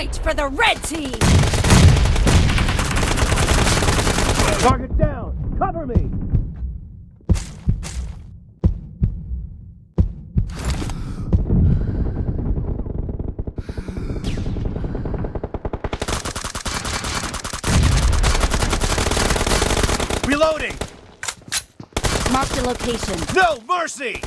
point for the red team! Target down! Cover me! Reloading! Mark the location. No mercy!